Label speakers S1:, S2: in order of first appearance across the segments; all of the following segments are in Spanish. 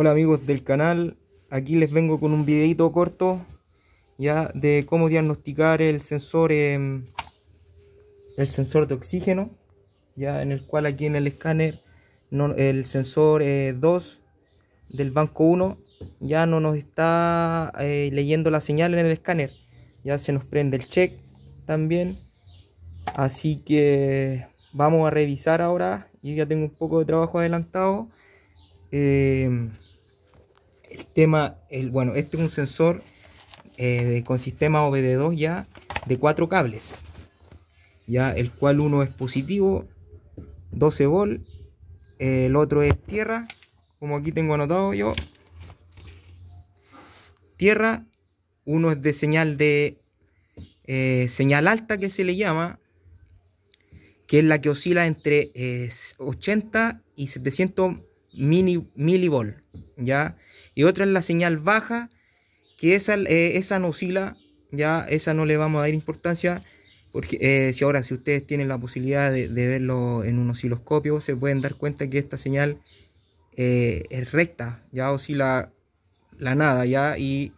S1: Hola amigos del canal, aquí les vengo con un videito corto ya de cómo diagnosticar el sensor em, el sensor de oxígeno ya en el cual aquí en el escáner no, el sensor 2 eh, del banco 1 ya no nos está eh, leyendo la señal en el escáner. Ya se nos prende el check también. Así que vamos a revisar ahora. Yo ya tengo un poco de trabajo adelantado. Em, el tema, el, bueno, este es un sensor eh, con sistema OBD2 ya de cuatro cables. Ya el cual uno es positivo, 12 volt, el otro es tierra, como aquí tengo anotado yo. Tierra, uno es de señal de eh, señal alta que se le llama, que es la que oscila entre 80 y 700 mini, milivolt, ¿ya? Y otra es la señal baja, que esa, eh, esa no oscila, ya esa no le vamos a dar importancia, porque eh, si ahora si ustedes tienen la posibilidad de, verlo en un osciloscopio, se pueden dar cuenta que esta señal eh, es recta, ya oscila la nada, ya, y,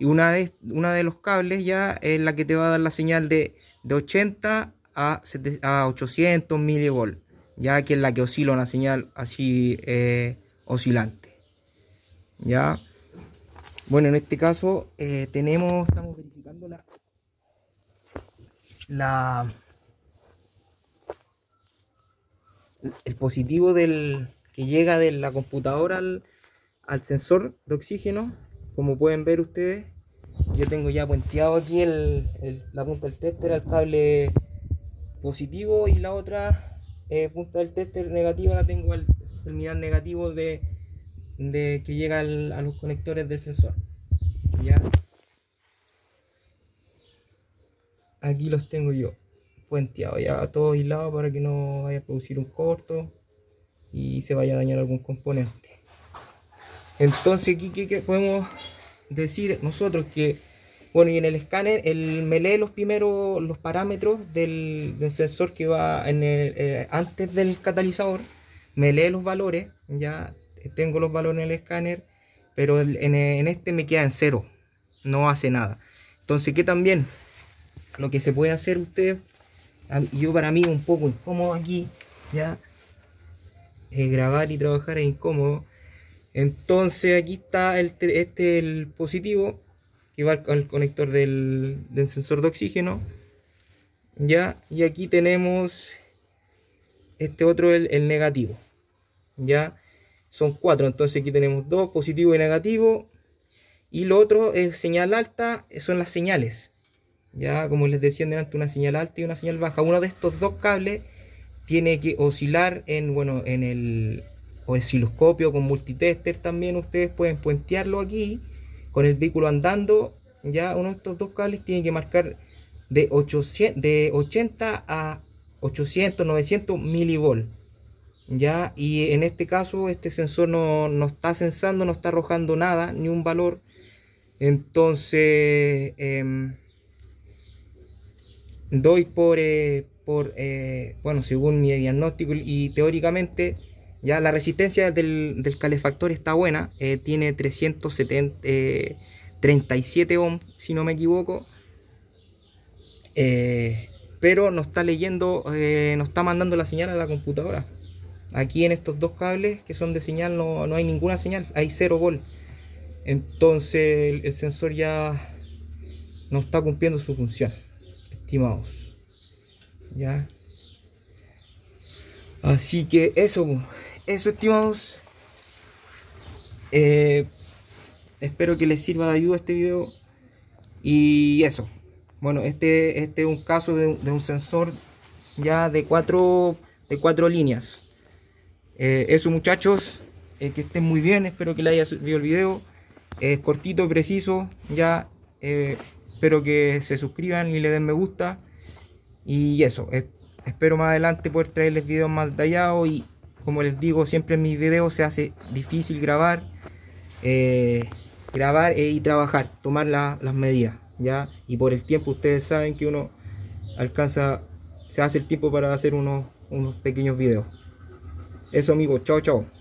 S1: una, de, una de los cables ya es la que te va a dar la señal de, de 80 a, a 800 milivolt, ya que es la que oscila una señal así oscilante ya bueno en este caso eh, tenemos estamos verificando la la el positivo del que llega de la computadora al, al sensor de oxígeno. Como pueden ver ustedes yo tengo ya puenteado aquí el, la punta del tester al cable positivo y la otra eh, punta del tester negativa la tengo al terminal negativo de de que llega a los conectores del sensor. ¿Ya? Aquí los tengo yo puenteados, ya todos aislados para que no vaya a producir un corto y se vaya a dañar algún componente. Entonces aquí ¿qué, podemos decir nosotros que bueno y en el escáner el, me lee los primeros los parámetros del, sensor que va en el, eh, antes del catalizador me lee los valores ya tengo los valores en el escáner, pero en, este me queda en cero, no hace nada. Entonces, que también lo que se puede hacer usted, yo para mí un poco incómodo aquí, ya, grabar y trabajar es incómodo. Entonces aquí está el, este el positivo que va al, conector del, del, sensor de oxígeno. Ya, y aquí tenemos este otro, el, el negativo. Ya, son cuatro. Entonces aquí tenemos dos, positivo y negativo. Y lo otro es señal alta, son las señales. Ya como les decía delante, una señal alta y una señal baja. Uno de estos dos cables tiene que oscilar en, bueno, en el osciloscopio con multitester también. Ustedes pueden puentearlo aquí con el vehículo andando. Ya uno de estos dos cables tiene que marcar de, 800, de 80 a 800, 900 milivolt ya y en este caso este sensor no, está sensando no está arrojando nada ni un valor. Entonces em, doy por, eh, por eh, bueno según mi diagnóstico y teóricamente ya la resistencia del, calefactor está buena eh, tiene 337 ohms si no me equivoco. Pero no está leyendo no está mandando la señal a la computadora Aquí en estos dos cables que son de señal no, hay ninguna señal, hay 0 volt. Entonces el, sensor ya no está cumpliendo su función, estimados. Ya. Así que eso, eso estimados. Eh, espero que les sirva de ayuda este video. Y eso. Bueno, este, este es un caso de, un sensor ya de cuatro, de cuatro líneas. Eh, eso muchachos, eh, que estén muy bien, espero que les haya servido el video. Es cortito, preciso, ya eh, espero que se suscriban y le den me gusta. Y eso, espero más adelante poder traerles videos más detallados y como les digo siempre en mis videos se hace difícil grabar, grabar y trabajar, tomar las medidas, ya. Y por el tiempo ustedes saben que uno alcanza, se hace el tiempo para hacer unos, unos pequeños videos. Eso amigos, chao chao.